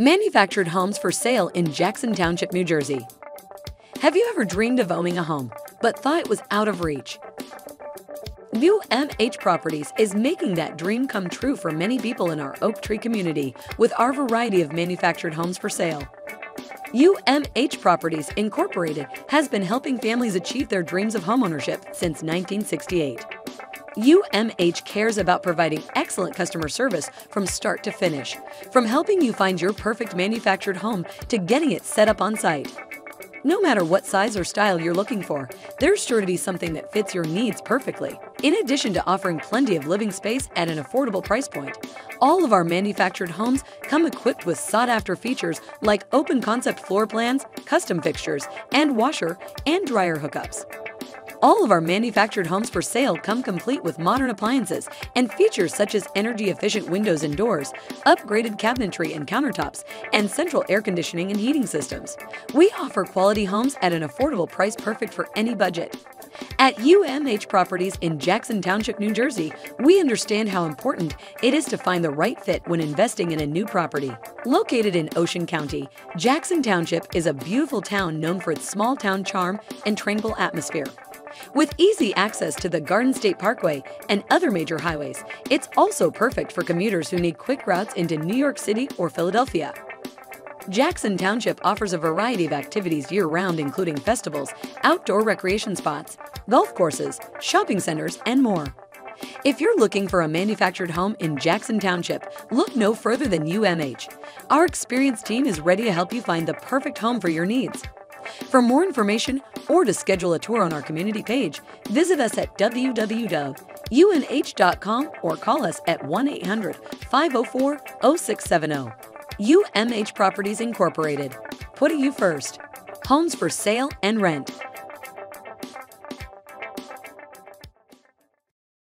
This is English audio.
Manufactured homes for sale in Jackson Township, New Jersey. Have you ever dreamed of owning a home, but thought it was out of reach? UMH Properties is making that dream come true for many people in our Oak Tree community with our variety of manufactured homes for sale. UMH Properties Incorporated has been helping families achieve their dreams of homeownership since 1968. UMH cares about providing excellent customer service from start to finish, from helping you find your perfect manufactured home to getting it set up on site. No matter what size or style you're looking for, there's sure to be something that fits your needs perfectly. In addition to offering plenty of living space at an affordable price point, all of our manufactured homes come equipped with sought after features like open concept floor plans, custom fixtures, and washer and dryer hookups. All of our manufactured homes for sale come complete with modern appliances and features such as energy efficient windows and doors, upgraded cabinetry and countertops, and central air conditioning and heating systems. We offer quality homes at an affordable price perfect for any budget. At UMH Properties in Jackson Township, New Jersey, we understand how important it is to find the right fit when investing in a new property. Located in Ocean County, Jackson Township is a beautiful town known for its small town charm and tranquil atmosphere. With easy access to the Garden State Parkway and other major highways, it's also perfect for commuters who need quick routes into New York City or Philadelphia. Jackson Township offers a variety of activities year round, including festivals, outdoor recreation spots, golf courses, shopping centers, and more. If you're looking for a manufactured home in Jackson Township, look no further than UMH. Our experienced team is ready to help you find the perfect home for your needs. For more information or to schedule a tour on our community page, visit us at www.umh.com or call us at 1 800 504 0670. UMH Properties Incorporated, putting you first. Homes for sale and rent.